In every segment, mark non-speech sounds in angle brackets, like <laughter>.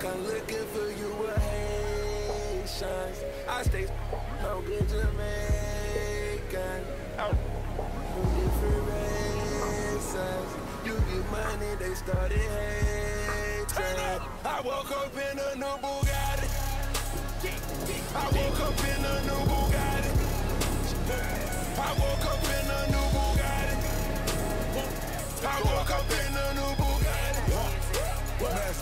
come looking for you with Haitians. I stay no good Jamaican. From different races. You get money, they started hating. I woke up in a new Bugatti. I woke up in a new Bugatti. I woke up in a new Bugatti. I woke up in a new Bugatti.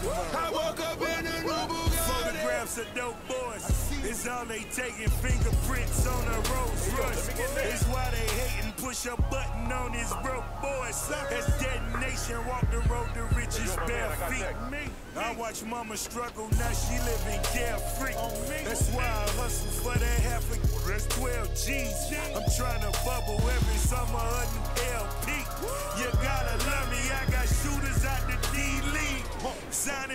I woke up in a new Bugatti. Photographs of dope boys. It's all they taking fingerprints on a Rolls Royce. It's why they hating. Push a button on his broke boys. As detonation walk the road to riches bare feet. I watch mama struggle, now she living carefree. That's why I hustle for that half a that's 12 G's. I'm trying to bubble every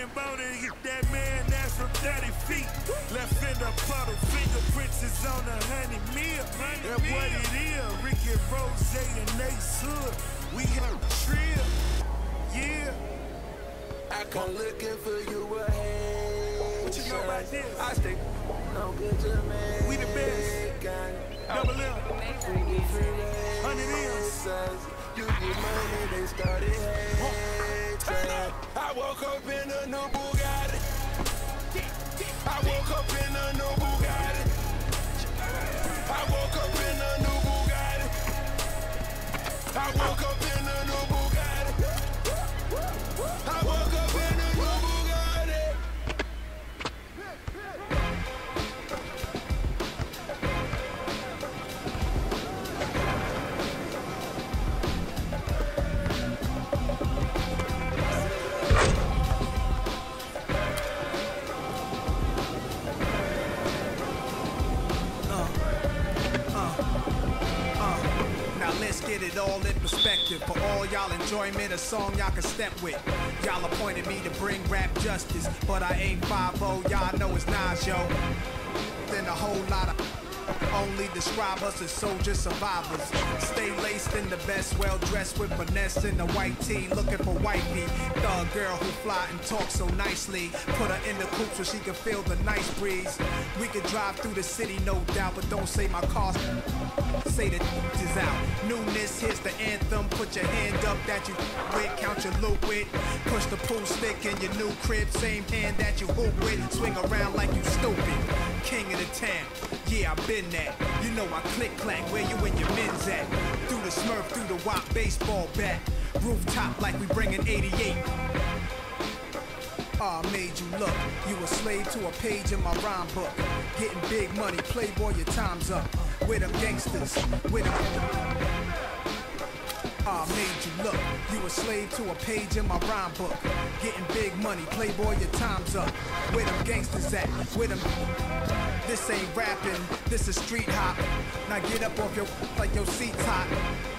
Signing boner, hit that man that's from 30 feet. Left fender puddle, fingerprints is on a honey meal. That's what it is. Ricky Rose and Ace Hood. We have trill. Yeah. I come looking for you Haitians. What you know about this? I stay no good Jamaican. We the best. Double M. Hundred M's. You get money, they started new Bugatti. I woke up in a new Bugatti. I woke up in a new Bugatti. I woke up y'all enjoyment, a song y'all can step with. Y'all appointed me to bring rap justice, but I ain't 5 y'all know it's Nas, yo. Then a whole lot of only describe us as soldier survivors. Stay laced in the best, well dressed with finesse in the white tee, looking for wifey. Thug girl who fly and talk so nicely. Put her in the coupe so she can feel the nice breeze. We could drive through the city, no doubt, but don't say my car's say the is out. Newness, here's the anthem. Put your hand up that you with, count your loot with. Push the pool stick in your new crib, same hand that you hoop with. Swing around like you stupid. King of the town, yeah, I've been that. You know I click clack, where you and your men's at. Through the smurf, through the wop baseball bat. Rooftop like we bringing 88. Ah, made you look. You a slave to a page in my rhyme book. Getting big money, playboy, your time's up. With them gangsters, with them. Ah, made you look. You a slave to a page in my rhyme book. Getting big money, playboy, your time's up. Where them gangsters at? Where them. This ain't rapping, this is street hop. Now get up off your like your seat's hot.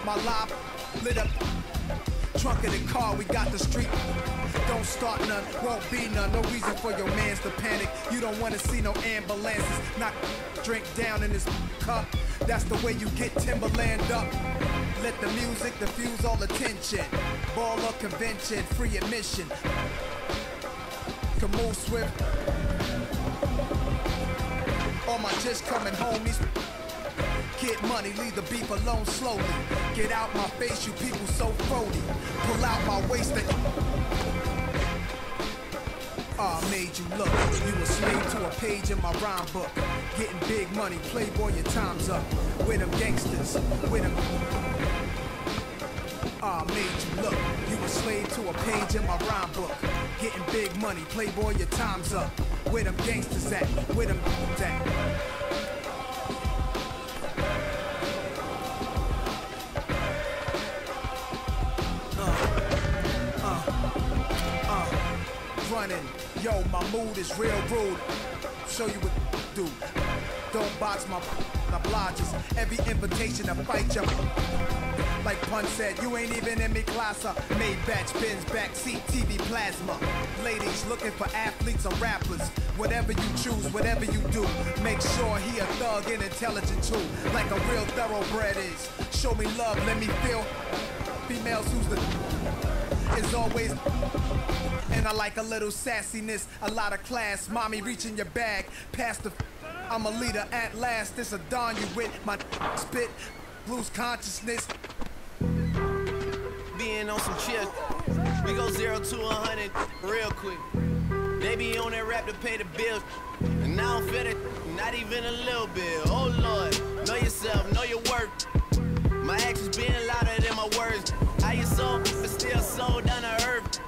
My lob lit up. Trunk of the car, we got the street. Don't start none, won't be none. No reason for your mans to panic. You don't wanna see no ambulances. Not drink down in this cup. That's the way you get Timberland up. Let the music diffuse all attention. Ball up convention, free admission. Can move swift. All my just coming homies. Get money, leave the beef alone slowly. Get out my face, you people so phony. Pull out my waist and Ah, made you look. You a slave to a page in my rhyme book. Getting big money, playboy, your time's up. With them gangsters, with them. Ah, made you look. You a slave to a page in my rhyme book. Getting big money, playboy, your time's up. Where them gangsters at? Where them at? Uh, uh, uh. running. Yo, my mood is real rude. Show you what do. Don't box my obliges. Every invitation to fight you. Like Pun said, you ain't even in me class. Made batch bins, backseat, TV plasma. Ladies looking for athletes or rappers. Whatever you choose, whatever you do, make sure he a thug and intelligent too. Like a real thoroughbred is. Show me love, let me feel. Females who's the is always. And I like a little sassiness, a lot of class. Mommy, reaching your bag, past the. I'm a leader at last. This a don you with my spit, lose consciousness. Being on some chill, we go zero to a hundred real quick. They be on that rap to pay the bills, and I don't feel it, not even a little bit. Oh Lord, know yourself, know your worth. My actions being louder than my words. How you so, but still so down to earth.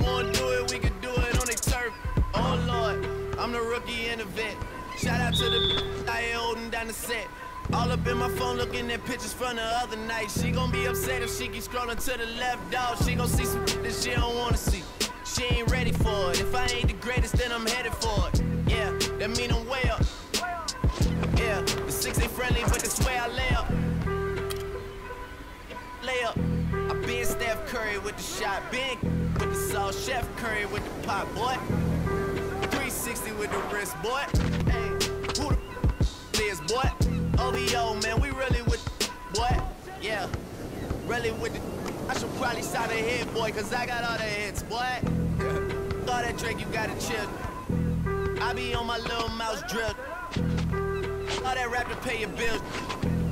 Wanna do it, we can do it on the turf. Oh Lord, I'm the rookie in the vet. Shout out to the I holding down the set. All up in my phone looking at pictures from the other night. She gon' be upset if she keep scrolling to the left, dog. She gon' see some that she don't wanna see. She ain't ready for it. If I ain't the greatest, then I'm headed for it. Yeah, that mean I'm way up. Yeah, the six ain't friendly, but this way I lay up. Lay up. I been Steph Curry with the shot, been with the sauce, Chef Curry with the pot, boy. 360 with the wrist, boy. Hey, OVO, man, we really with boy. Yeah, really with the. I should probably sign a hit, boy, cause I got all the hits, boy. <laughs> all that drink, you gotta chill. I be on my little mouse drip. All that rap to pay your bills.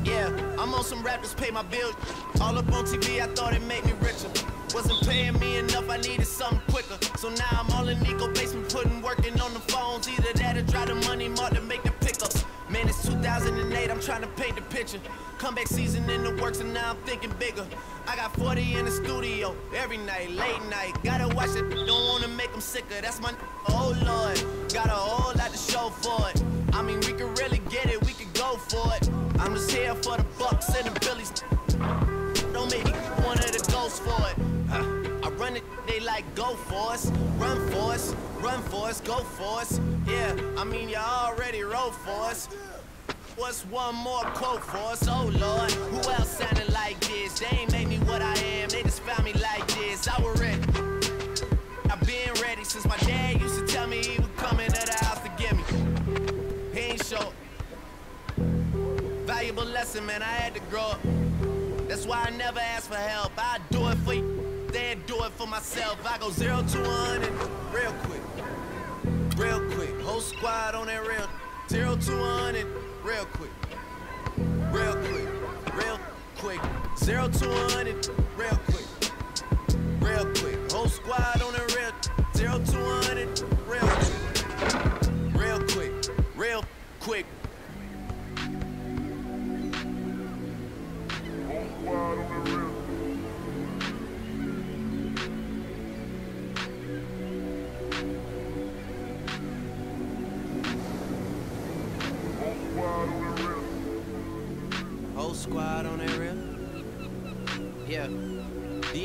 Yeah, I'm on some rappers pay my bills. All up on TV, I thought it made me richer. Wasn't paying me enough, I needed something quicker. So now I'm all in Nico basement, putting working on the trying to paint the picture. Comeback season in the works, and now I'm thinking bigger. I got 40 in the studio every night, late night. Gotta watch it, don't wanna make them sicker. That's my oh lord. Got a whole lot to show for it. I mean, we could really get it, we could go for it. I'm just here for the bucks and the billies. Don't make me one of the ghosts for it. I run it, they like go for us, run for us, run for us, go for us. Yeah, I mean you already roll for us. What's one more quote for us? Oh Lord, who else sounded like this? They ain't made me what I am, they just found me like this. I was ready. I've been ready since my dad used to tell me he would come into the house to get me. He ain't show. Valuable lesson, man, I had to grow up. That's why I never ask for help. I do it for you, then do it for myself. I go zero to one real quick. Real quick. Whole squad on that real. Zero to one real quick. Real quick. Real quick. Zero to one real quick. Real quick. Whole squad on that real. Zero to one real quick. Real quick. Real quick.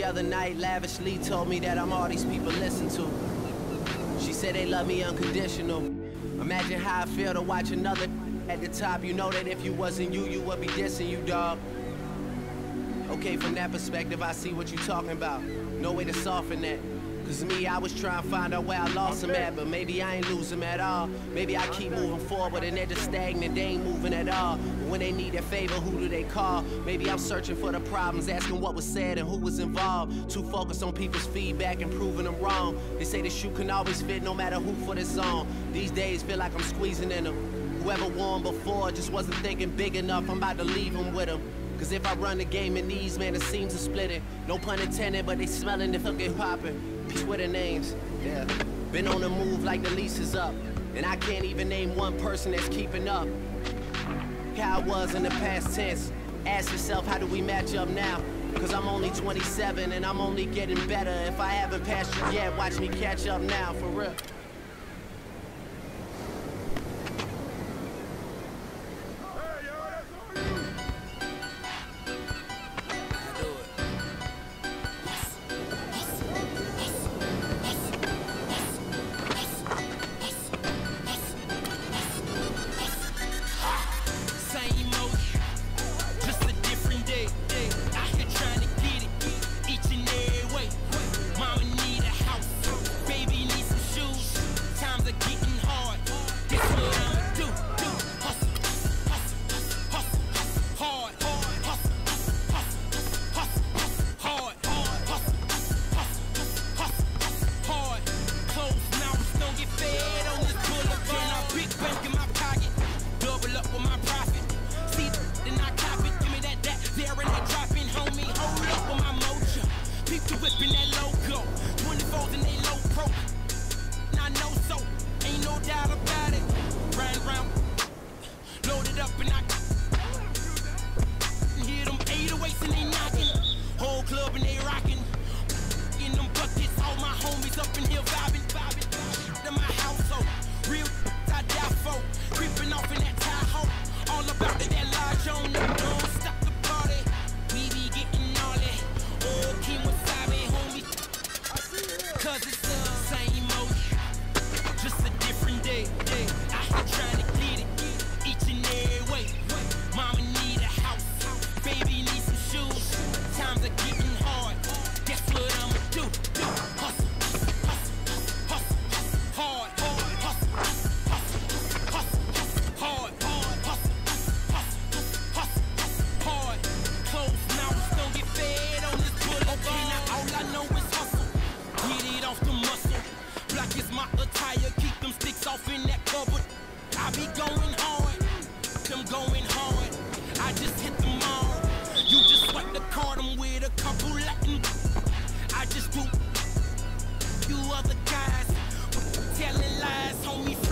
Other night, Lavishly told me that I'm all these people listen to. She said they love me unconditional. Imagine how I feel to watch another at the top. You know that if you wasn't you, you would be dissing you, dog. Okay, from that perspective, I see what you're talking about. No way to soften that. Cause me, I was trying to find out where I lost them at, but maybe I ain't them at all. Maybe I keep moving forward and they're just stagnant, they ain't moving at all. But when they need a favor, who do they call? Maybe I'm searching for the problems, asking what was said and who was involved. Too focused on people's feedback and proving them wrong. They say the shoe can always fit no matter who for the song. These days feel like I'm squeezing in them. Whoever won before just wasn't thinking big enough, I'm about to leave them with them. Cause if I run the game in these, man, the seams are splitting. No pun intended, but they smelling the fucking popping. Twitter names, yeah. Been on the move like the lease is up. And I can't even name one person that's keeping up. How I was in the past tense. Ask yourself, how do we match up now? Cause I'm only 27 and I'm only getting better. If I haven't passed you yet, watch me catch up now, for real. Is attire. Keep them sticks off in that cupboard. I be going hard. Them going hard. I just hit them all. You just swipe the card. I'm with a couple Latin. I just do. You other guys telling lies. Homie,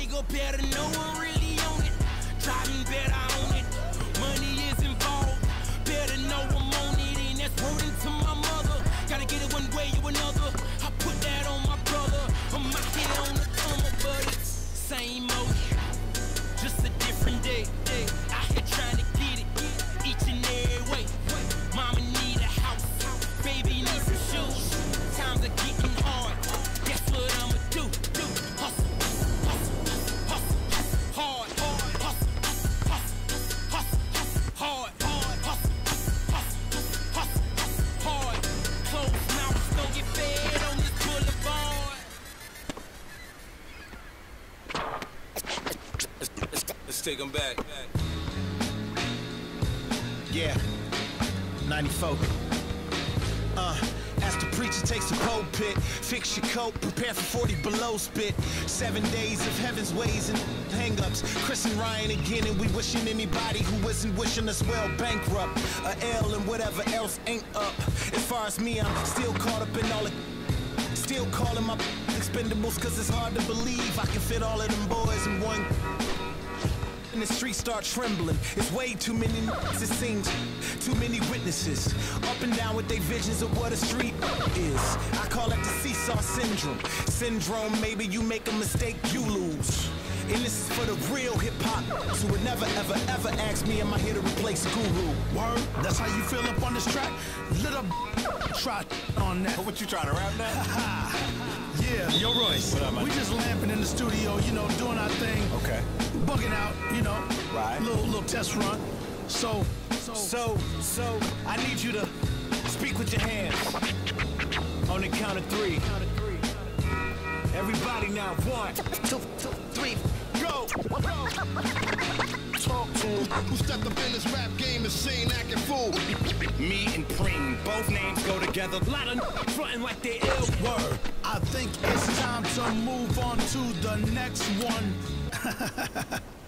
Zeta Omega. Better know I'm really on it. Driving better on Let's take them back. Yeah, 94. Uh, as the preacher takes the pulpit, fix your coat, prepare for 40 below spit. Seven days of heaven's ways and hang-ups. Chris and Ryan again, and we wishing anybody who isn't wishing us well bankrupt. A L and whatever else ain't up. As far as me, I'm still caught up in all the Still calling my expendables cause it's hard to believe I can fit all of them boys in one and the streets start trembling. It's way too many it seems. Too many witnesses. Up and down with their visions of what a street is. I call it the seesaw syndrome. Syndrome, maybe you make a mistake, you lose. And this is for the real hip hop. So would never, ever, ever ask me, am I here to replace Guru? Word, that's how you feel up on this track? Little try on that. What you trying to rap now? <laughs> Yeah, yo Royce. What up, man? we just lamping in the studio, you know, doing our thing. Okay. Bugging out, you know. Right. Little little test run. So, so, So, so, I need you to speak with your hands. On the count of three. Everybody now, one, two, two, three, go! <laughs> talk to him. Who stepped up in this rap game and seen acting fool? <laughs> Me and Preem, both names go together. Lot of frontin' like they ill. word. I think it's time to move on to the next one. <laughs>